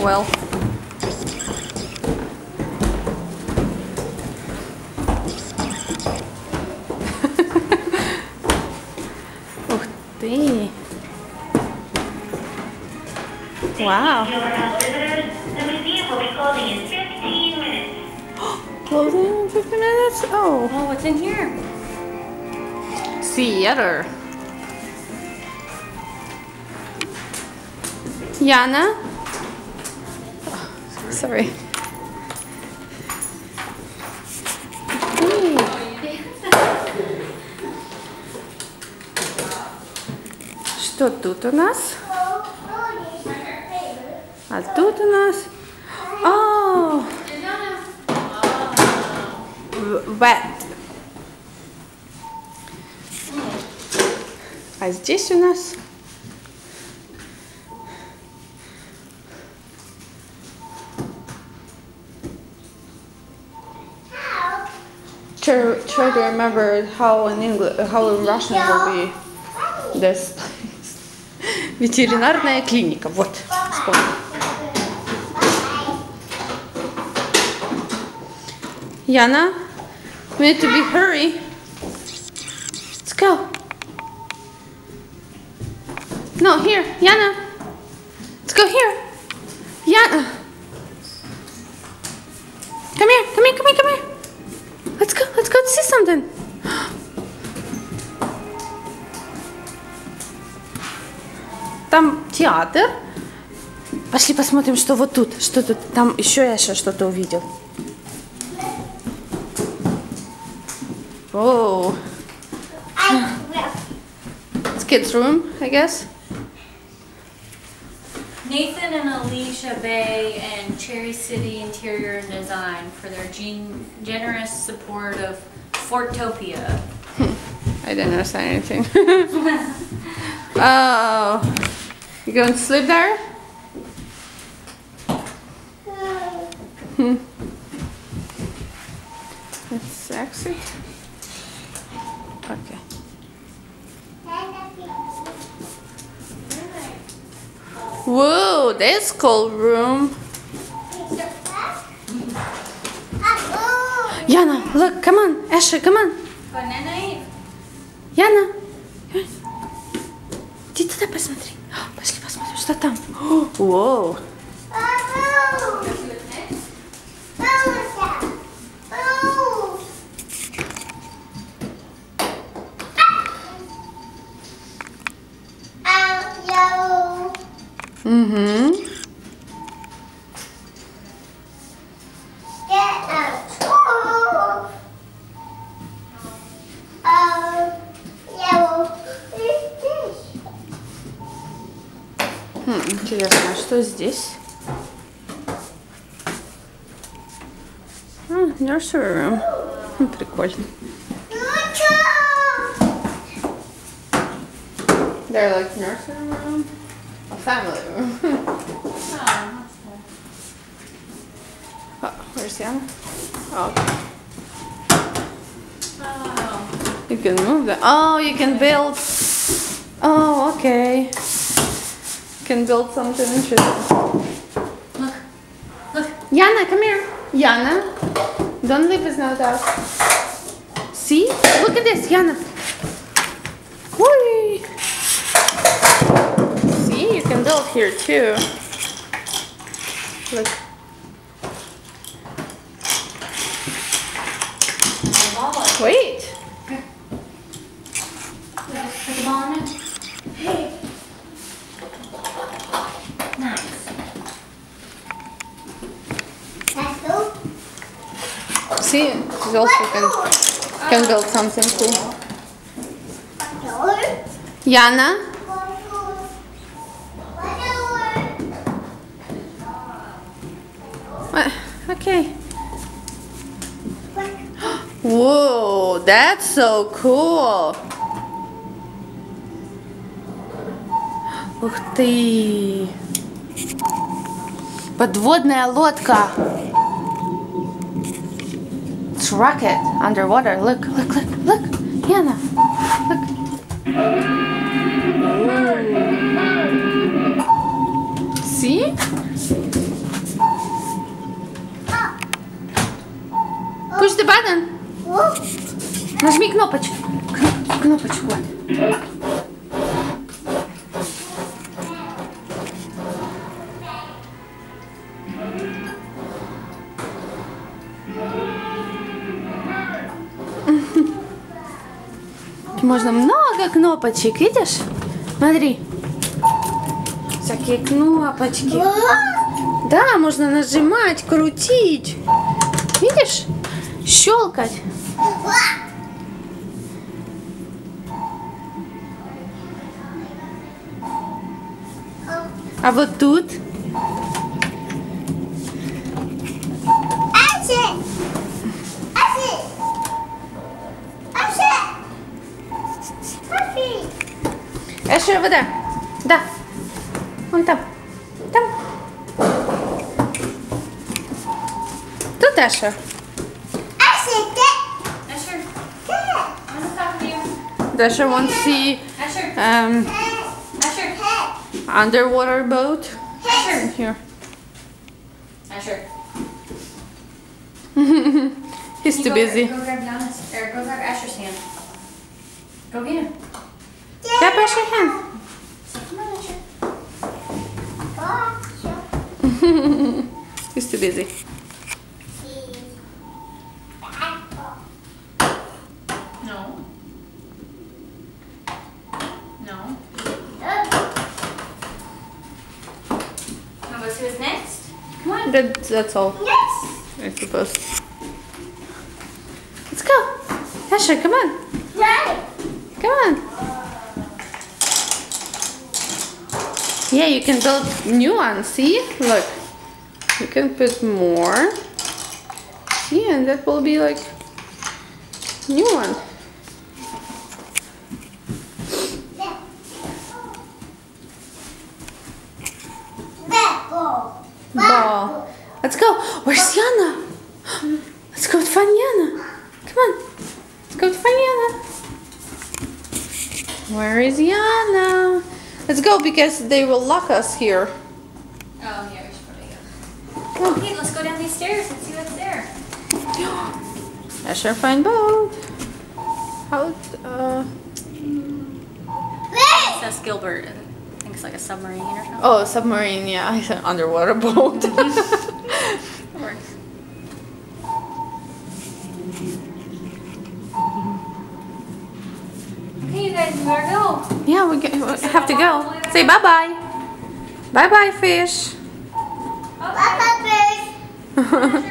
Oh well. Ух ты! Wow. visitors, the museum will be closing in 15 minutes. Closing in 50 minutes? Oh. Oh, what's in here? Theater. Yana? Sorry. Что тут у нас? А тут у нас... О! В- Wet. А здесь у нас... Try, try to remember how in English, how in Russian will be this place. Ветеринарная клиника, вот, вспомнил. Yana, we need to be hurry. Let's go. No, here, Yana. Let's go here. театр. Пошли посмотрим, что вот тут. Что тут? Там еще я еще что-то увидел. Whoa. It's kids' room, I guess. Nathan and Alicia Bay and Cherry City Interior and Design for their gen- generous support of Fortopia. I didn't understand anything. oh. You going to sleep there? Hmm. Let's exit. Okay. Whoa, that's cool room. Yana, look, come on. Asher, come on. Banana Яна, иди туда посмотри. Пошли посмотрим, что там. Воу. Интересно, а что здесь? А, nursery room. Хм, Прикольно. They're like nursery room, a family room. oh, where's Yana? Oh. Oh. You can move that. Oh, you can build. Oh, okay. Can build something interesting. Look. Look. Yana, come here. Yana, don't leave us now without. See? Look at this, Yana. Whee! See, you can build here too. Look. See, you also can can build something cool. Yana? Okay. Whoa, that's so cool. Ух ты! Подводная лодка. It's rocket underwater. Look, look, look, look. Yana, look. See? Push the button. Oh. Нажми кнопочку. Кнопочку. Можно много кнопочек, видишь? Смотри. Всякие кнопочки. Да, можно нажимать, крутить. Видишь? Щелкать. А вот тут Эшер, вода. Да. Вон там. Там. Тут Эшер. Asher, I'm gonna talk to you. Dasher wants to see Asher, um, Asher, underwater boat. Asher, Here. Asher. He's You too go- busy. Go grab Giannis, or go grab Asher's hand. Go get him. Grab Asher's hand. Come on, Asher. He's too busy. No. No. Now let's see what's next. Come on. That, that's all, Yes. I suppose. Let's go. Asher, come on. Come on. Yeah, you can build new ones. See? Look. You can put more. See, and that will be like new one. Ball. Let's go. Where's Yana? Let's go to find Yana. Come on. Let's go to find Yana. Where is Yana? Let's go because they will lock us here. Oh, yeah, we should probably go. Okay, let's go down these stairs and see what's there. I sure find boat. How? Uh, It says Gilbert. and I think it's like a submarine or something. oh, submarine. Yeah, it's an underwater boat. Works. Okay, you guys, we gotta go. Yeah, we, get, we have to go. Say bye bye. Bye bye, fish. Okay. Asher.